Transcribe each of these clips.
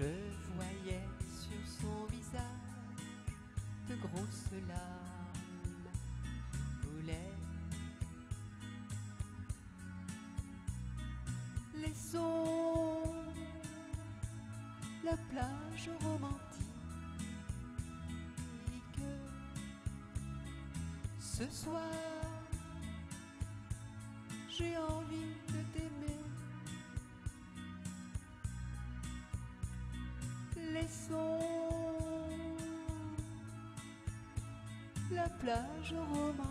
Je voyais sur son visage de grosses larmes coulaient. Laissons la plage romantique. Ce soir, j'ai envie de t'aimer. La plage romantique.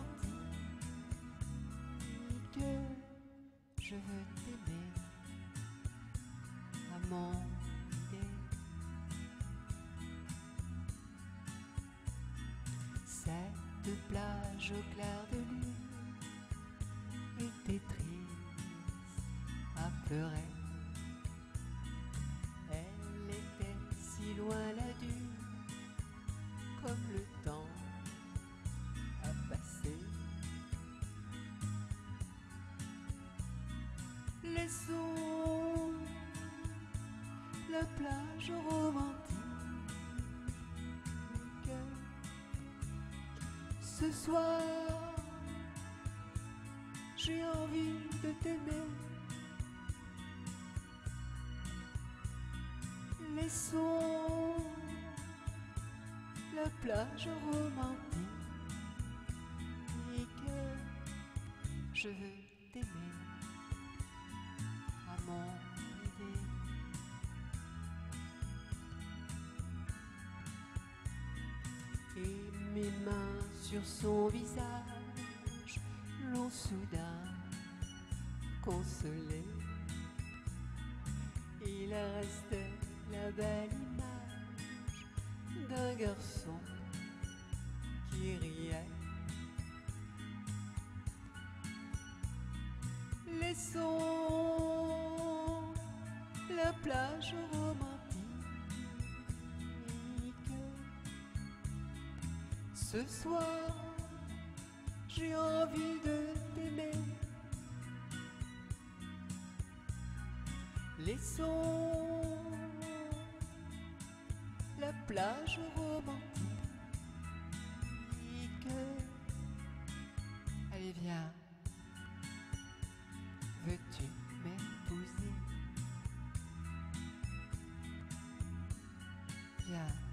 Je veux t'aimer à mon idée. Cette plage au clair de lune était triste à pleurer. Laissons la plage romantique. Ce soir, j'ai envie de t'aimer. Laissons la plage romantique. Je veux t'aimer mes mains sur son visage l'ont soudain consolé. Il restait la belle image d'un garçon qui riait. Laissons la plage romantique. Ce soir, j'ai envie de t'aimer. Laissons la plage romantique. Allez, viens. Veux-tu m'épouser? Viens.